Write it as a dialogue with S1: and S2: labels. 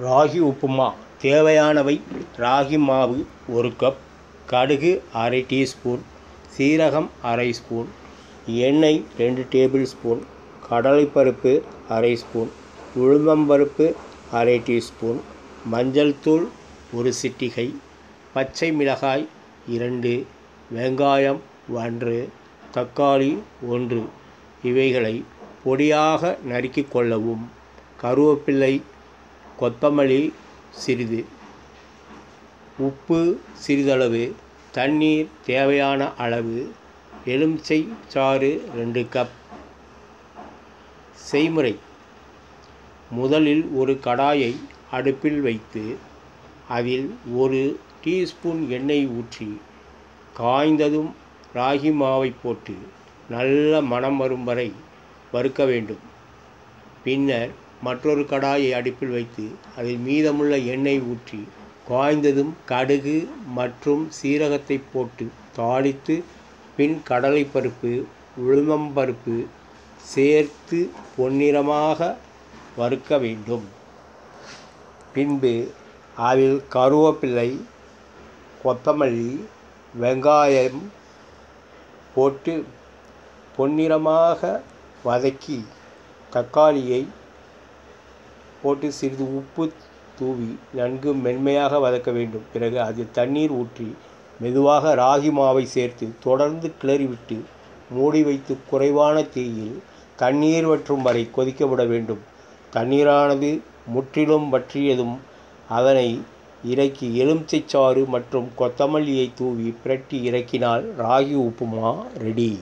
S1: ராகி உப்புமா. தேவையானவை ராகி மாவு ஒரு கப் கடுகு அரை டீஸ்பூன் சீரகம் அரை ஸ்பூன் எண்ணெய் ரெண்டு டேபிள் ஸ்பூன் கடலைப்பருப்பு அரை ஸ்பூன் உளுந்தம்பருப்பு அரை டீஸ்பூன் மஞ்சள் தூள் ஒரு சிட்டிகை பச்சை மிளகாய் இரண்டு வெங்காயம் ஒன்று தக்காளி ஒன்று. இவைகளை பொடியாக நறுக்கிக் கொள்ளவும். கருவேப்பிள்ளை கொத்தமல்லி சிறிது உப்பு சிறிதளவு தண்ணீர் தேவையான அளவு எலுமிச்சை சாறு ரெண்டு கப். செய்முறை. முதலில் ஒரு கடாயை அடுப்பில் வைத்து அதில் ஒரு டீஸ்பூன் எண்ணெய் ஊற்றி காய்ந்ததும் ராகி மாவை போட்டு நல்ல மணம் வரும் வரை வறுக்க வேண்டும். பின்னர் மற்றொரு கடாயை அடுப்பில் வைத்து அதில் மீதமுள்ள எண்ணெய் ஊற்றி காய்ந்ததும் கடுகு மற்றும் சீரகத்தை போட்டு தாளித்து பின் கடலைப்பருப்பு உளுந்தம்பருப்பு சேர்த்து பொன்னிறமாக வறுக்க வேண்டும். பின்பு அதில் கருவேப்பிலை கொத்தமல்லி வெங்காயம் போட்டு பொன்னிறமாக வதக்கி தக்காளியை போட்டு சிறிது உப்பு தூவி நன்கு மென்மையாக வதக்க வேண்டும். பிறகு அதில் தண்ணீர் ஊற்றி மெதுவாக ராகி மாவை சேர்த்து தொடர்ந்து கிளறிவிட்டு மூடி வைத்து குறைவான தீயில் தண்ணீர் வற்றும் வரை கொதிக்க விட வேண்டும். தண்ணீரானது முற்றிலும் வற்றியதும் அதனை இறக்கி எலுமிச்சைச்சாறு மற்றும் கொத்தமல்லியை தூவி பிரட்டி இறக்கினால் ராகி உப்புமா ரெடி.